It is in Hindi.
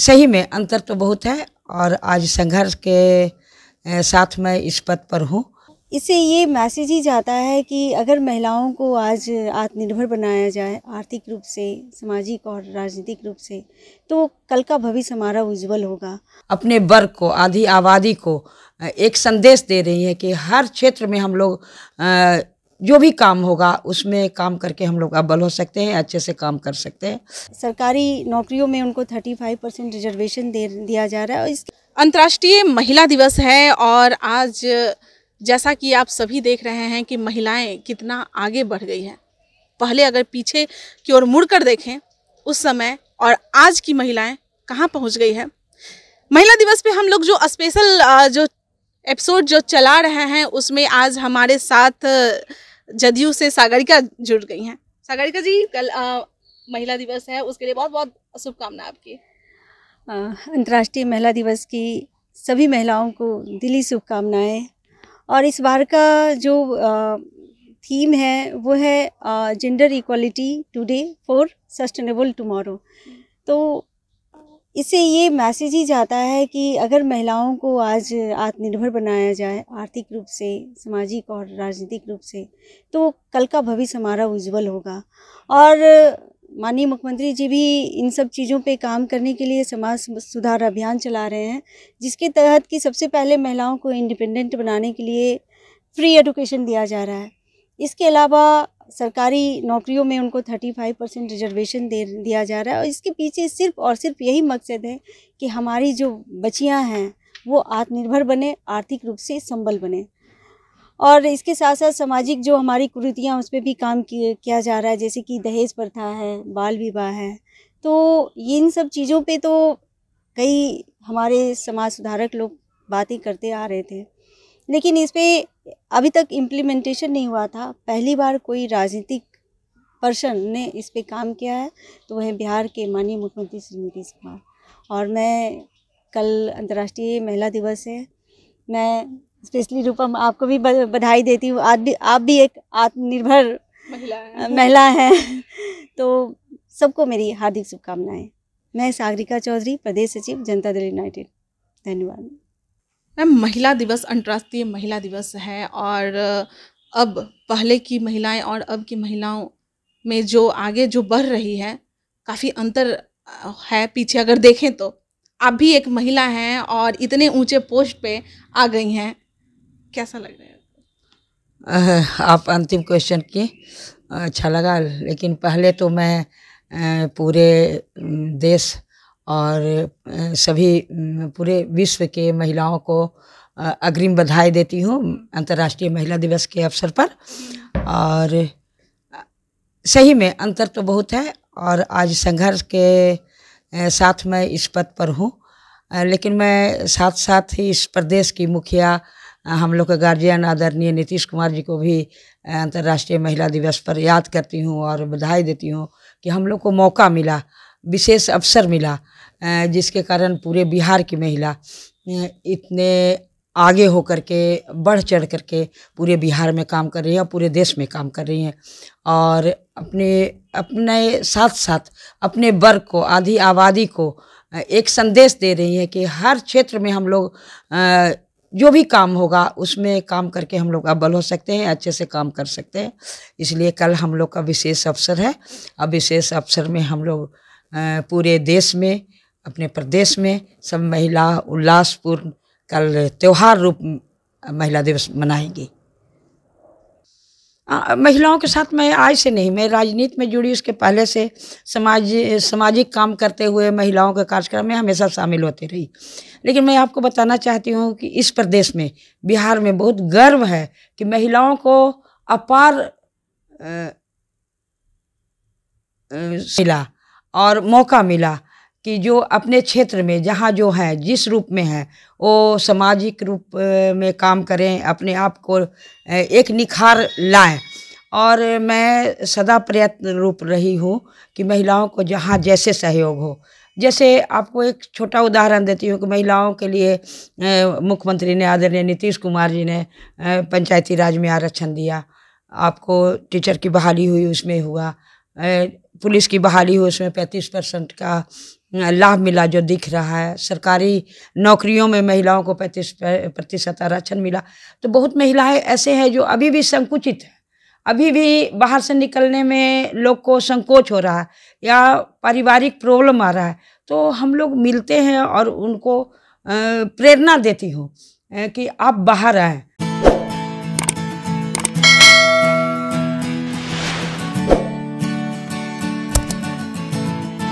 सही में अंतर तो बहुत है और आज संघर्ष के साथ मैं इस पद पर हूँ। इससे ये मैसेज ही जाता है कि अगर महिलाओं को आज आत्मनिर्भर बनाया जाए आर्थिक रूप से सामाजिक और राजनीतिक रूप से तो कल का भविष्य हमारा उज्जवल होगा। अपने वर्ग को आधी आबादी को एक संदेश दे रही है कि हर क्षेत्र में हम लोग जो भी काम होगा उसमें काम करके हम लोग अव्वल हो सकते हैं अच्छे से काम कर सकते हैं। सरकारी नौकरियों में उनको 35 परसेंट रिजर्वेशन दे दिया जा रहा है और इस अंतर्राष्ट्रीय महिला दिवस है और आज जैसा कि आप सभी देख रहे हैं कि महिलाएँ कितना आगे बढ़ गई हैं। पहले अगर पीछे की ओर मुड़ कर देखें उस समय और आज की महिलाएँ कहाँ पहुँच गई है। महिला दिवस पे हम लोग जो स्पेशल जो एपिसोड जो चला रहे हैं उसमें आज हमारे साथ जदयू से सागरिका जुड़ गई हैं। सागरिका जी कल आ, महिला दिवस है उसके लिए बहुत बहुत शुभकामनाएँ आपकी। अंतर्राष्ट्रीय महिला दिवस की सभी महिलाओं को दिली शुभकामनाएँ। और इस बार का जो थीम है वो है gender equality today for sustainable tomorrow तो इससे ये मैसेज ही जाता है कि अगर महिलाओं को आज आत्मनिर्भर बनाया जाए आर्थिक रूप से, सामाजिक और राजनीतिक रूप से तो कल का भविष्य हमारा उज्जवल होगा। और माननीय मुख्यमंत्री जी भी इन सब चीज़ों पे काम करने के लिए समाज सुधार अभियान चला रहे हैं, जिसके तहत कि सबसे पहले महिलाओं को इंडिपेंडेंट बनाने के लिए फ्री एडुकेशन दिया जा रहा है। इसके अलावा सरकारी नौकरियों में उनको 35 परसेंट रिजर्वेशन दे, दिया जा रहा है और इसके पीछे सिर्फ़ और सिर्फ़ यही मकसद है कि हमारी जो बच्चियाँ हैं, वो आत्मनिर्भर बने, आर्थिक रूप से संबल बने। और इसके साथ साथ सामाजिक जो हमारी कुरीतियाँ, उस पर भी काम किया जा रहा है, जैसे कि दहेज प्रथा है, बाल विवाह है। तो इन सब चीज़ों पे तो कई हमारे समाज सुधारक लोग बातें करते आ रहे थे। लेकिन इस पर अभी तक इम्प्लीमेंटेशन नहीं हुआ था। पहली बार कोई राजनीतिक पर्सन ने इस पर काम किया है तो वह बिहार के माननीय मुख्यमंत्री श्री नीतीश कुमार। और मैं कल अंतर्राष्ट्रीय महिला दिवस है। मैं स्पेशली रूपम आपको भी बधाई देती हूँ। आज भी आप भी एक आत्मनिर्भर महिला महिला हैं। तो सबको मेरी हार्दिक शुभकामनाएँ। मैं सागरिका चौधरी प्रदेश सचिव जनता दल यूनाइटेड धन्यवाद। मैम, महिला दिवस अंतर्राष्ट्रीय महिला दिवस है और अब पहले की महिलाएँ और अब की महिलाओं में जो आगे जो बढ़ रही है, काफ़ी अंतर है पीछे अगर देखें तो। आप भी एक महिला हैं और इतने ऊँचे पोस्ट पे आ गई हैं। कैसा लग रहा है? आप अंतिम क्वेश्चन की अच्छा लगा, लेकिन पहले तो मैं पूरे देश और सभी पूरे विश्व के महिलाओं को अग्रिम बधाई देती हूँ अंतर्राष्ट्रीय महिला दिवस के अवसर पर। और सही में अंतर तो बहुत है और आज संघर्ष के साथ मैं इस पद पर हूँ। लेकिन मैं साथ साथ ही इस प्रदेश की मुखिया हम लोग के गार्जियन आदरणीय नीतीश कुमार जी को भी अंतर्राष्ट्रीय महिला दिवस पर याद करती हूँ और बधाई देती हूँ कि हम लोग को मौका मिला, विशेष अवसर मिला। जिसके कारण पूरे बिहार की महिला इतने आगे हो कर के, बढ़ चढ़ कर के पूरे बिहार में काम कर रही है, पूरे देश में काम कर रही हैं और अपने अपने साथ साथ, अपने वर्ग को, आधी आबादी को एक संदेश दे रही है कि हर क्षेत्र में हम लोग जो भी काम होगा, उसमें काम करके हम लोग अव्वल हो सकते हैं, अच्छे से काम कर सकते हैं। इसलिए कल हम लोग का विशेष अवसर है। अब विशेष अवसर में हम लोग पूरे देश में अपने प्रदेश में सब महिला उल्लासपूर्ण कल त्यौहार रूप महिला दिवस मनाएँगी। महिलाओं के साथ मैं आज से नहीं, मैं राजनीति में जुड़ी, उसके पहले से समाज, सामाजिक काम करते हुए महिलाओं के कार्यक्रम में हमेशा शामिल होती रही। लेकिन मैं आपको बताना चाहती हूँ कि इस प्रदेश में, बिहार में बहुत गर्व है कि महिलाओं को अपार मिला और मौका मिला। कि जो अपने क्षेत्र में, जहाँ जो है, जिस रूप में है, वो सामाजिक रूप में काम करें, अपने आप को एक निखार लाएँ। और मैं सदा प्रयत्न रूप रही हूँ कि महिलाओं को जहाँ जैसे सहयोग हो। जैसे आपको एक छोटा उदाहरण देती हूँ कि महिलाओं के लिए मुख्यमंत्री ने, आदरणीय नीतीश कुमार जी ने पंचायती राज में आरक्षण दिया। आपको टीचर की बहाली हुई, उसमें हुआ। पुलिस की बहाली हुई, उसमें पैंतीस परसेंट का लाभ मिला जो दिख रहा है। सरकारी नौकरियों में महिलाओं को पैंतीस प्रतिशत आरक्षण मिला। तो बहुत महिलाएँ ऐसे हैं जो अभी भी संकुचित है। अभी भी बाहर से निकलने में लोग को संकोच हो रहा है या पारिवारिक प्रॉब्लम आ रहा है। तो हम लोग मिलते हैं और उनको प्रेरणा देती हूँ कि आप बाहर आएँ।